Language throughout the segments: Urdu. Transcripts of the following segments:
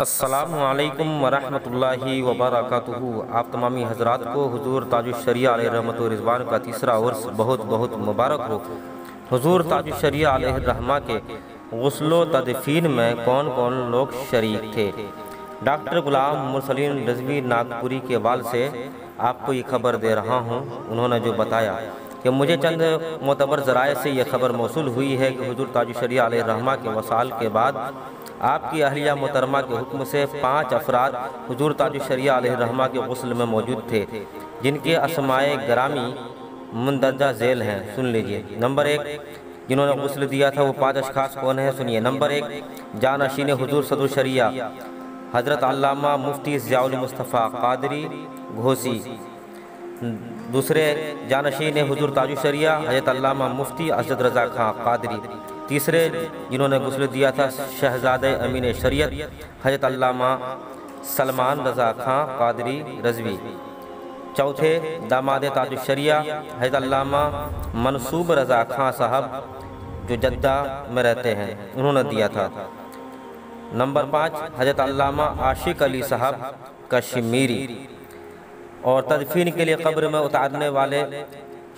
السلام علیکم ورحمۃ اللہ وبرکاتہ۔ آپ تمامی حضرات کو حضور تاج الشریعہ علیہ رحمت و رضوان کا تیسرا عرص بہت بہت مبارک ہو۔ حضور تاج الشریعہ علیہ الرحمہ کے غسل و تدفین میں کون کون لوگ شریک تھے؟ ڈاکٹر غلام مرسلین رضوی ناگپوری کے وال سے آپ کو یہ خبر دے رہا ہوں۔ انہوں نے جو بتایا کہ مجھے چند معتبر ذرائع سے یہ خبر موصول ہوئی ہے کہ حضور تاج الشریعہ علیہ الرحمہ کے وصال کے بعد آپ کی اہلیہ محترمہ کے حکم سے پانچ افراد حضور تاج الشریعہ علیہ الرحمہ کے غسل میں موجود تھے، جن کے اسمائے گرامی مندرجہ ذیل ہیں۔ سن لیجیے۔ نمبر ایک، جنہوں نے غسل دیا تھا، وہ پانچ اشخاص کون ہیں؟ سنیے۔ نمبر ایک جانشین حضور صدر الشریعہ حضرت علامہ مفتی ضیاء المصطفیٰ قادری گھوسی۔ دوسرے جانشین حضور تاج الشریعہ حضرت علامہ مفتی اسد رضا خان قادری، تیسرے جنہوں نے غسل دیا تھا شہزاد امین شریعت، حضرت علامہ سلمان رضا خان قادری رضوی۔ چوتھے داماد تاج الشریعہ حضرت علامہ منصوب رضا خان صاحب، جو جدہ میں رہتے ہیں، انہوں نے دیا تھا۔ نمبر پانچ، حضرت علامہ عاشق علی صاحب کشمیری۔ اور تدفین کے لیے قبر میں اتارنے والے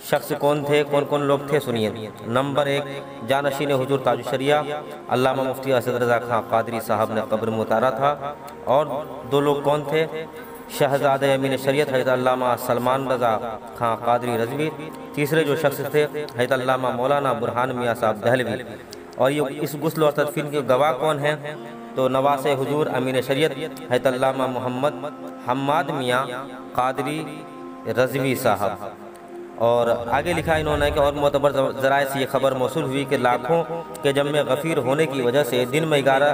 شخص کون تھے؟ کون کون لوگ تھے؟ سنیے۔ نمبر ایک، جانشین حضور تاج الشریعہ علامہ مفتی اسد رضا خان قادری صاحب نے قبر میں اتارا تھا۔ اور دو لوگ کون تھے؟ شہزاد امین شریعت، حضرت علامہ سلمان رضا خان قادری رضوی۔ تیسرے جو شخص تھے، حضرت علامہ مولانا برحان میاں صاحب دہلوی۔ اور یہ اس غسل اور تدفین کے گواہ کون ہیں؟ تو نواس حضور امین شریعت حضرت علامہ محمد حماد میاں قادری رضوی صاحب۔ اور آگے لکھا انہوں نے کہ اور معتبر ذرائع سے یہ خبر موصول ہوئی کہ لاکھوں کے جمع غفیر ہونے کی وجہ سے دن میں گیارہ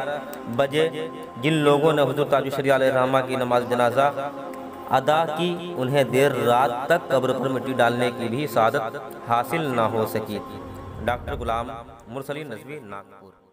بجے جن لوگوں نے حضور تاج الشریعہ علیہ الرحمہ کی نماز جنازہ ادا کی، انہیں دیر رات تک قبر پر مٹی ڈالنے کی بھی سعادت حاصل نہ ہو سکی۔ ڈاکٹر غلام مرسلین نظوی، ناگپور۔